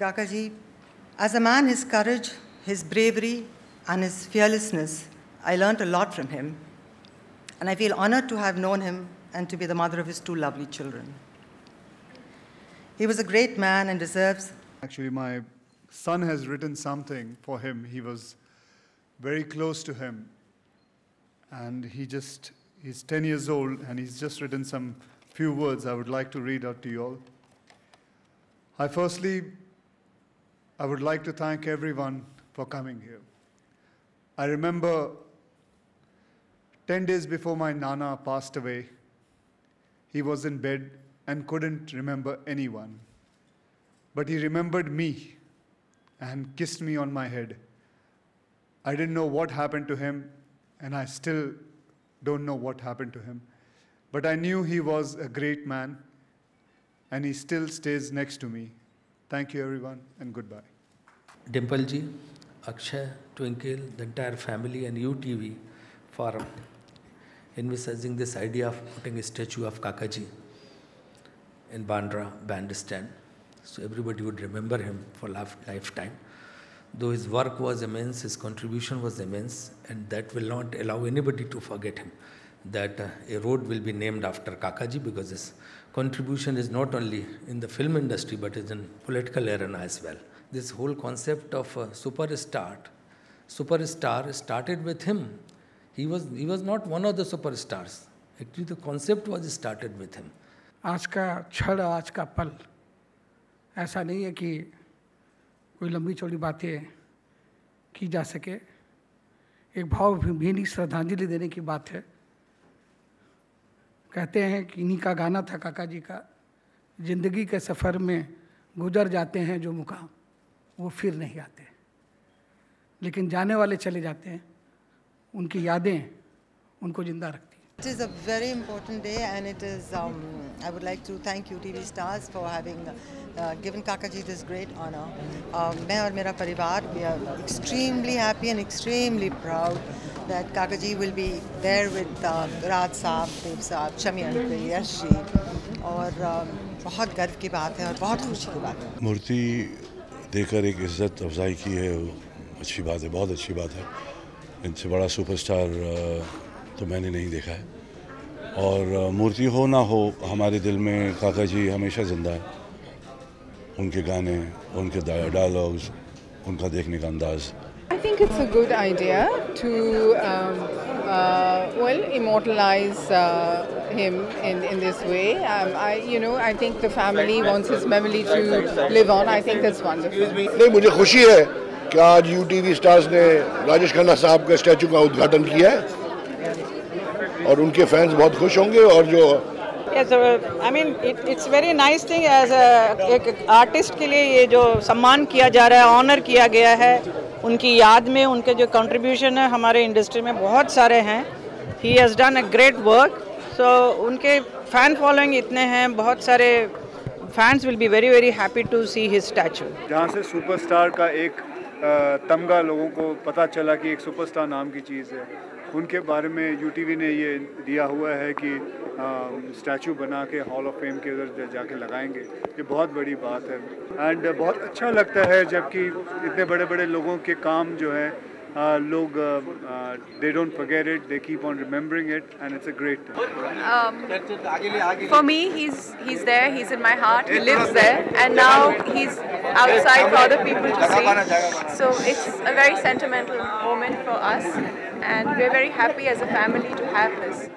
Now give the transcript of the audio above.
Kakaji, as a man, his courage, his bravery, and his fearlessness, I learned a lot from him. And I feel honored to have known him and to be the mother of his two lovely children. He was a great man and deserves. Actually, my son has written something for him. He was very close to him. And he just, he's 10 years old and he's just written some few words I would like to read out to you all. I firstly, I would like to thank everyone for coming here. I remember 10 days before my Nana passed away, he was in bed and couldn't remember anyone. But he remembered me and kissed me on my head. I didn't know what happened to him, and I still don't know what happened to him. But I knew he was a great man, and he still stays next to me. Thank you, everyone, and goodbye. Dimple ji, Akshay, Twinkle, the entire family, and UTV for envisaging this idea of putting a statue of Kakaji in Bandra Bandstand. So everybody would remember him for life, lifetime. Though his work was immense, his contribution was immense, and that will not allow anybody to forget him That uh, a road will be named after Kakaji because his contribution is not only in the film industry but is in political arena as well. This whole concept of uh, superstar, superstar started with him. He was, he was not one of the superstars. Actually, the concept was started with him. आज का क्षण आज का पल ऐसा नहीं है कि कोई लंबी चौड़ी बातें की जा सके एक भावभीनी श्रद्धांजलि देने की बात है कहते हैं कि इन्हीं का गाना था काका जी का ज़िंदगी के सफ़र में गुजर जाते हैं जो मुकाम वो फिर नहीं आते लेकिन जाने वाले चले जाते हैं उनकी यादें उनको ज़िंदा रखती It is a very important day, and it is. Um, I would like to thank you, TV Stars, for having uh, given Kakaji this great honor. Um, मैं और मेरा परिवार we are extremely happy and extremely proud that Kakaji will be there with uh, Raj साहब, देव साहब, Shami uncle, Yash ji और um, बहुत गर्व की बात है और बहुत खुशी की बात है। मूर्ति देकर एक इज़्ज़त अफजाई की है अच्छी बात है बहुत अच्छी बात है। इनसे बड़ा सुपरस्टार तो मैंने नहीं देखा है। और मूर्ति हो ना हो हमारे दिल में काका जी हमेशा ज़िंदा है। उनके गाने उनके डायलॉग्स उनका देखने का अंदाज़। I think it's a good idea to, um, uh, well, immortalize uh, him in, in this way. Um, I, you know, I think the family wants his memory to live on. I think that's wonderful. नहीं मुझे खुशी है कि आज U T V stars ने राजेश खन्ना साहब के statue का उद्घाटन किया है और उनके फैंस बहुत खुश होंगे और जो yes, I mean it's very nice thing as एक आर्टिस्ट के लिए ये जो सम्मान किया जा रहा है ऑनर किया गया है उनकी याद में, उनके जो कंट्रीब्यूशन है, हमारे इंडस्ट्री में बहुत सारे हैं। He has done a great work so उनके फ़ैन फॉलोइंग इतने हैं, बहुत सारे fans will be very very happy to see his statue जहाँ से सुपरस्टार का एक तमगा लोगों को पता चला कि एक सुपरस्टार नाम की चीज़ है। उनके बारे में यूटीवी ने ये दिया हुआ है कि स्टैचू बना के हॉल ऑफ़ फेम के उधर जाके लगाएँगे। ये बहुत बड़ी बात है। एंड बहुत अच्छा लगता है जबकि इतने बड़े बड़े लोगों के काम जो है uh, लोग they don't forget it they keep on remembering it and it's a great for me he's he's there he's in my heart he lives there and now he's outside for other people to see. So it's a very sentimental moment for us. And we're very happy as a family to have this